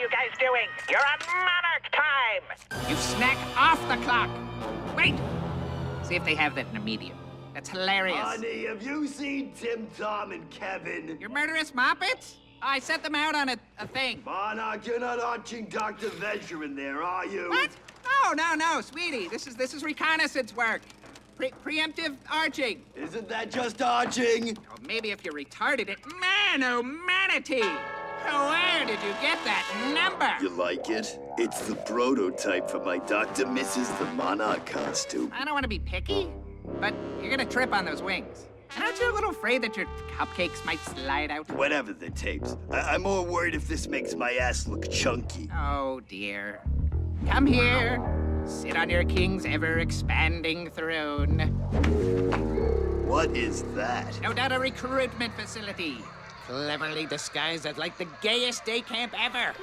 you guys doing? You're on Monarch time! You snack off the clock. Wait. See if they have that in a medium. That's hilarious. Honey, have you seen Tim, Tom, and Kevin? Your murderous moppets? I set them out on a, a thing. Monarch, you're not arching Dr. Venture in there, are you? What? No, no, no, sweetie. This is this is reconnaissance work. Pre- preemptive arching. Isn't that just arching? Or maybe if you retarded it. Man, oh manatee! Where did you get that number? You like it? It's the prototype for my Dr. Mrs. the Monarch costume. I don't want to be picky, but you're gonna trip on those wings. And aren't you a little afraid that your cupcakes might slide out? Whatever the tapes. I- I'm more worried if this makes my ass look chunky. Oh dear. Come here. Sit on your king's ever expanding throne. What is that? No doubt a recruitment facility. Cleverly disguised as like the gayest day camp ever.